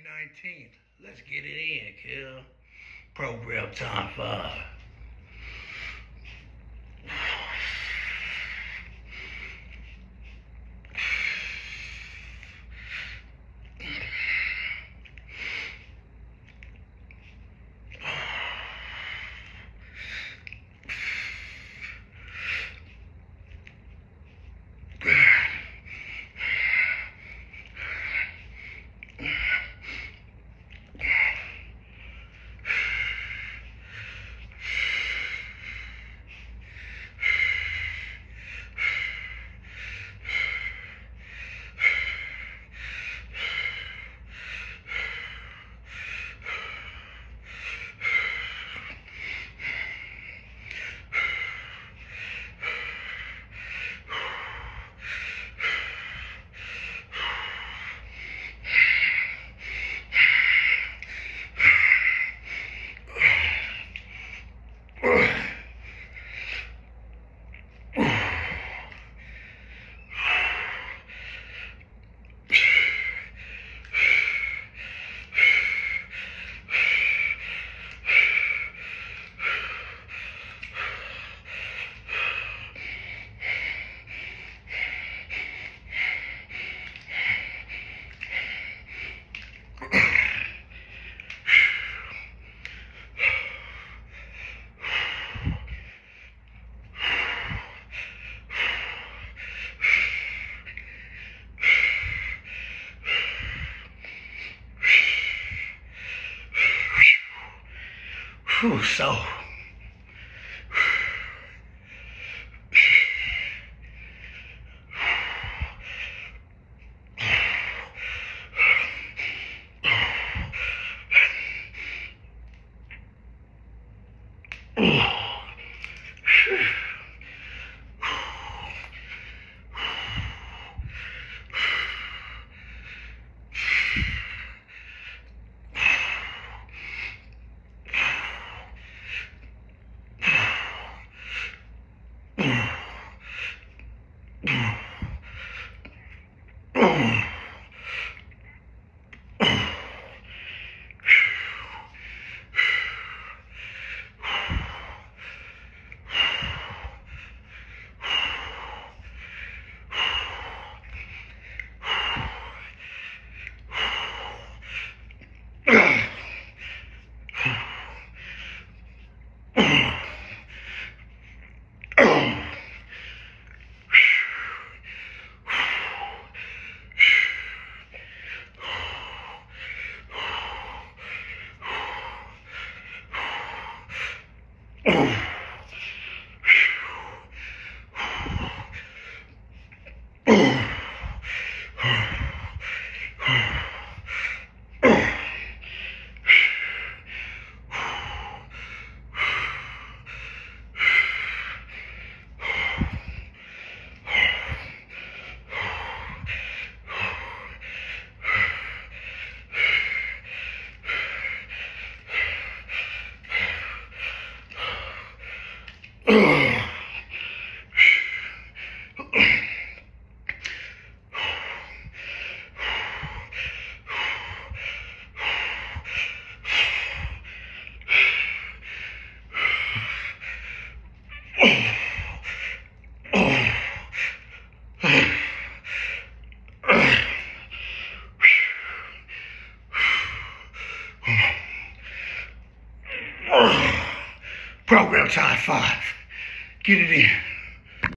19th. Let's get it in, kid. Program time five. Whew, so. Oh, program time five. Get it in.